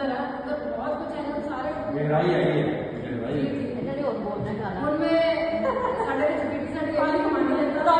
ਸੁੰਦਰ ਹੈ ਮਤਲਬ ਬਹੁਤ ਕੁਝ ਹੈ ਨਾ ਸਾਰੇ ਗਹਿਰਾਈ ਆਈ ਹੈ ਗਹਿਰਾਈ ਹੈ। ਇਹਨਾਂ ਨੇ ਹੋਰ ਬੋਲਣਾ ਗਾਣਾ ਹੁਣ ਮੈਂ ਸਾਡੇ ਵਿੱਚ ਬੀਟੀ ਸਾਡੀ ਇਹ ਮੰਨ ਲੈਂਦਾ